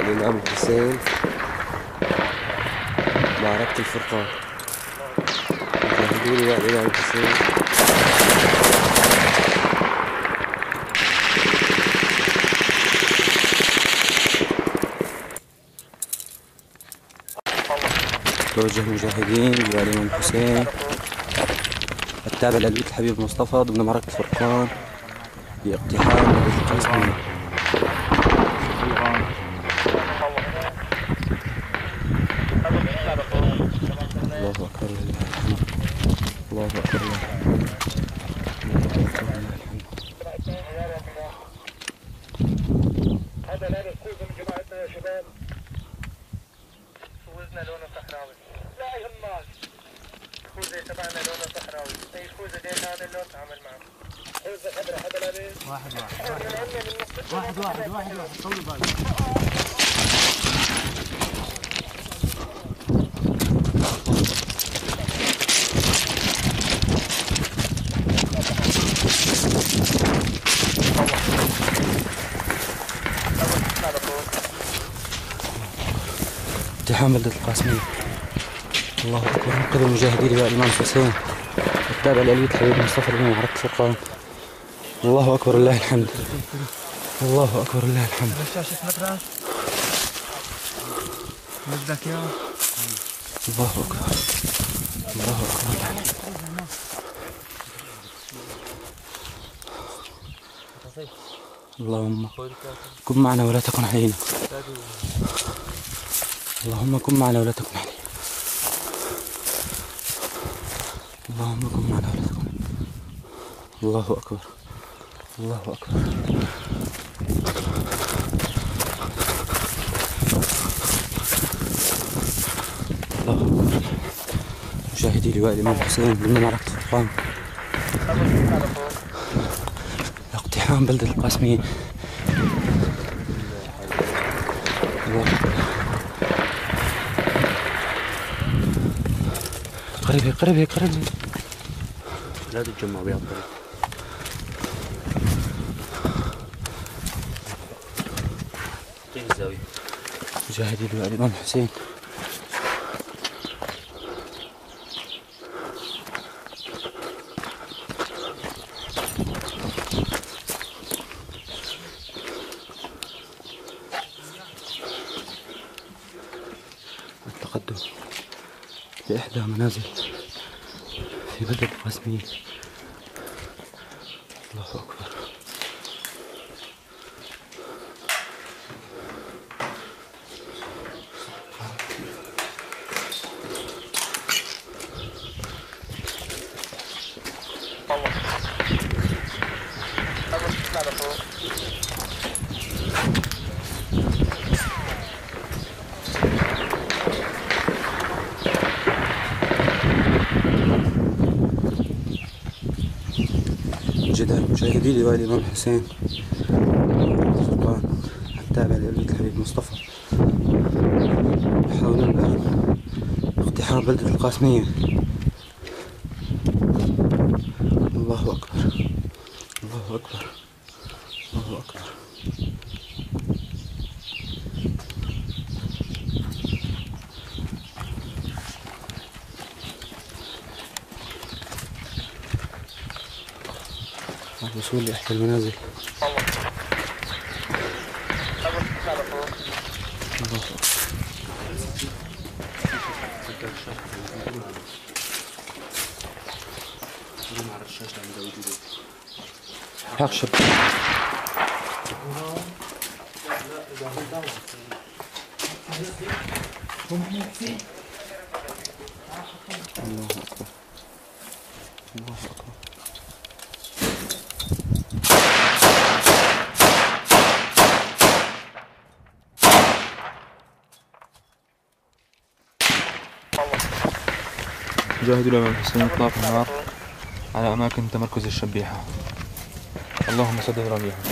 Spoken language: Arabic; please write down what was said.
الإمام الحسين معركة الفرقان. مجاهدين لواء الإمام الحسين توجه المجاهدين لواء الإمام الحسين التابع للبيت الحبيب مصطفى ضمن معركة الفرقان. لإقتحام بيت القاسمية الله أكبر لله الحمد الله أكبر. لله الحمد الله أكبر لله الحمد هذا لا نسكوز من جماعتنا يا شباب. خوذنا لونه صحراوي. لا يهمك خوذة تبعنا لونه صحراوي. أي خوذة دين هذا اللون تعامل معه. خوذة خضراء هذا لابس واحد واحد. واحد واحد واحد واحد. طول بالك اقتحام بلدة القاسمية الله أكبر. من قبل مجاهدي لواء الإمام الحسين التابع لألية الحبيب مصطفى بن معركة الفرقان. الله أكبر. لله الحمد. الله أكبر. لله الحمد. الله أكبر. الله أكبر. الحمد اللهم كن معنا ولا تكن علينا اللهم كن معنا ولا تكن علينا اللهم كن معنا ولا تكن الله أكبر. الله أكبر. الله أكبر. مشاهدي لواء الإمام الحسين ضمن معركة الفرقان اقتحام بلدة القاسمية الله أكبر. قريب قريب قريب. لا تتجمعوا بهذا الطريق أعطيني الزاوية. مجاهدي لواء الإمام الحسين التقدم. لإحدى منازل في بلدة القاسمية الله أكبر. جدا. مشاهدي لواء الإمام الحسين الفرقان التابع لأبنة الحبيب مصطفى. يحاولون الآن اقتحام بلدة القاسمية. الله أكبر. الله أكبر. الله أكبر. الوصول لإحدى المنازل. حق الله أكبر الله أكبر جاهدوا الإمام الحسين إطلاق النار على أماكن تمركز الشبيحة. اللهم سدد رميهم